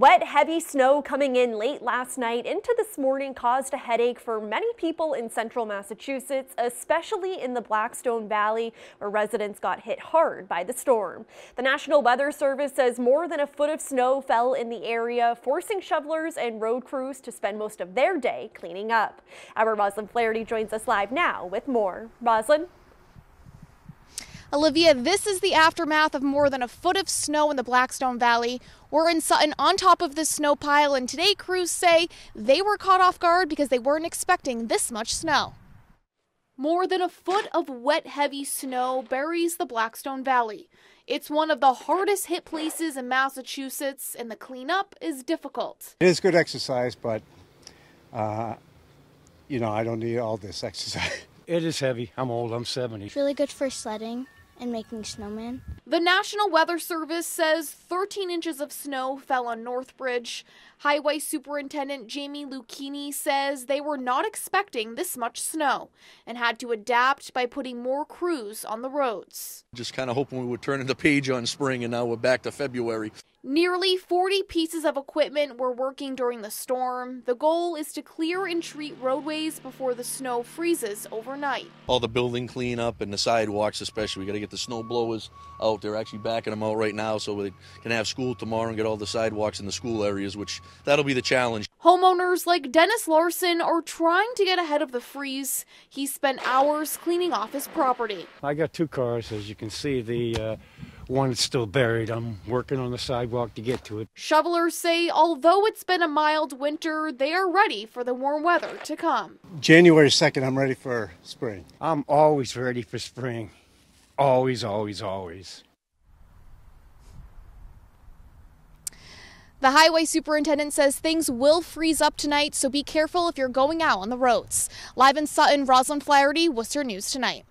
Wet, heavy snow coming in late last night into this morning caused a headache for many people in central Massachusetts, especially in the Blackstone Valley, where residents got hit hard by the storm. The National Weather Service says more than a foot of snow fell in the area, forcing shovelers and road crews to spend most of their day cleaning up. Our Roslyn Flaherty joins us live now with more. Roslyn? Olivia, this is the aftermath of more than a foot of snow in the Blackstone Valley. We're in Sutton on top of this snow pile, and today crews say they were caught off guard because they weren't expecting this much snow. More than a foot of wet, heavy snow buries the Blackstone Valley. It's one of the hardest hit places in Massachusetts, and the cleanup is difficult. It is good exercise, but, uh, you know, I don't need all this exercise. It is heavy. I'm old. I'm 70. It's really good for sledding and making snowmen. The National Weather Service says 13 inches of snow fell on Northbridge. Highway Superintendent Jamie Lucchini says they were not expecting this much snow and had to adapt by putting more crews on the roads. Just kind of hoping we would turn the page on spring, and now we're back to February. Nearly 40 pieces of equipment were working during the storm. The goal is to clear and treat roadways before the snow freezes overnight. All the building cleanup and the sidewalks, especially. We got to get the snow blowers out. They're actually backing them out right now so we can have school tomorrow and get all the sidewalks in the school areas, which that'll be the challenge. Homeowners like Dennis Larson are trying to get ahead of the freeze. He spent hours cleaning off his property. I got two cars, as you can see. The uh, one is still buried. I'm working on the sidewalk to get to it. Shovelers say although it's been a mild winter, they are ready for the warm weather to come. January 2nd, I'm ready for spring. I'm always ready for spring. Always, always, always. The highway superintendent says things will freeze up tonight, so be careful if you're going out on the roads. Live in Sutton, Roslyn Flaherty, Worcester News Tonight.